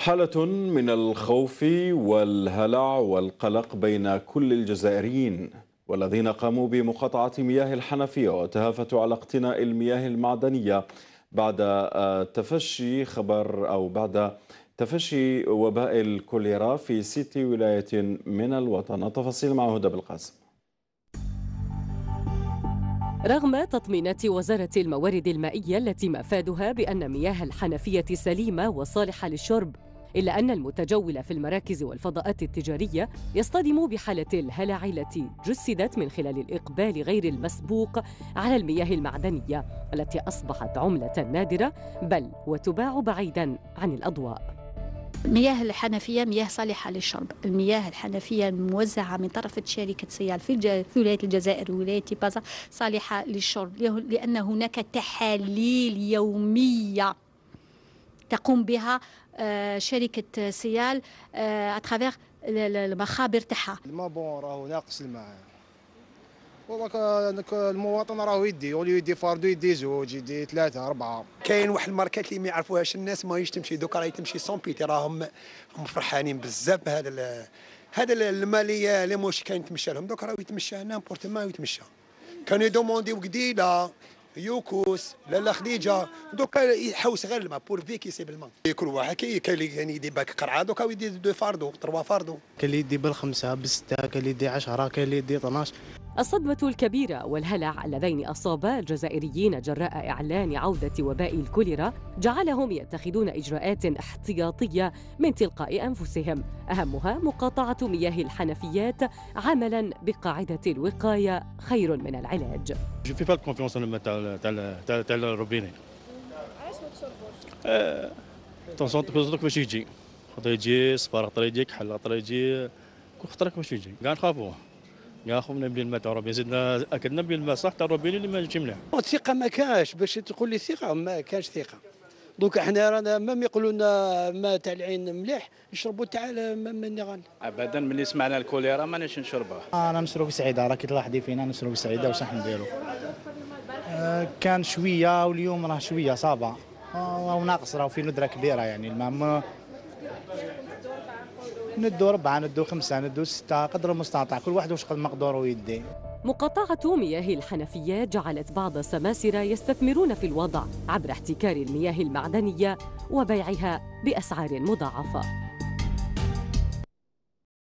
حالة من الخوف والهلع والقلق بين كل الجزائريين والذين قاموا بمقاطعة مياه الحنفية وتهافتوا على اقتناء المياه المعدنية بعد تفشي خبر أو بعد تفشي وباء الكوليرا في ست ولايات من الوطن. التفاصيل مع هدى بالقاسم. رغم تطمينات وزارة الموارد المائية التي مفادها بأن مياه الحنفية سليمة وصالحة للشرب إلا أن المتجول في المراكز والفضاءات التجارية يصطدم بحالة الهلع التي جسدت من خلال الإقبال غير المسبوق على المياه المعدنية التي أصبحت عملة نادرة بل وتباع بعيدا عن الأضواء. مياه الحنفية مياه صالحة للشرب. المياه الحنفية الموزعة من طرف شركة سيال في, الج... في ولاية الجزائر وولاية بازا صالحة للشرب. لأن هناك تحاليل يومية. تقوم بها آه، شركة سيال اترافيغ المخابر تاعها. الماء بون راهو ناقص الماء. وداك المواطن راهو يدي ولي يدي فاردو يدي زوج يدي ثلاثة أربعة. كاين واحد الماركات اللي ما يعرفوهاش الناس ما تمشي دوكا راهي تمشي سون بيتي راهم هم فرحانين بزاف بهذا هذا الماء اللي اللي موش كان يتمشى لهم. دوكا راهو يتمشى نامبورت ما يتمشى. كانوا يدومونديو قديله يوكوس لالا خديجة. دوكا يحوس غير الماء pourvu que c'est الماء كل واحد كاين اللي كان يدي pack قرعه دوكا يدي deux fardeaux trois fardeaux. كاين اللي يدي بالخمسة بالسته كاين اللي يدي 10 كاين اللي يدي 12 الصدمة الكبيرة والهلع اللذين أصابا الجزائريين جراء إعلان عودة وباء الكوليرا جعلهم يتخذون إجراءات احتياطية من تلقاء أنفسهم. أهمها مقاطعة مياه الحنفيات عملا بقاعدة الوقاية خير من العلاج. في با كونفيونس تاع تاع الروبيني علاش ما تشربوش؟ تونسون باش يجي. خاطر يجي صفار خاطر يجي كحل خاطر يجي كل خطرك باش يجي. كاع نخافوه يا خونا بلي الماء تاع روبين زدنا اكدنا بلي الماء صح؟ تاع روبين اللي ما مليح. الثقه ما كانش باش تقول لي ثقة ما كانش ثقة. دوك إحنا رانا ما يقولوا لنا ماء تاع العين مليح نشربوا تاع من النيران ابدا ملي سمعنا الكوليرا ماناش نشربها. أنا نشرب سعيدة راكي تلاحظي فينا نشرب سعيدة وصح نديرو. آه كان شوية واليوم راه شوية صابه آه وناقص راه في ندرة كبيرة يعني الماء ندو أربعة ندو خمسة ندو ستة قدر المستطاع. كل واحد وش قد مقدور ويدي. مقاطعة مياه الحنفيات جعلت بعض السماسرة يستثمرون في الوضع عبر احتكار المياه المعدنية وبيعها بأسعار مضاعفة.